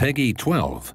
Peggy 12.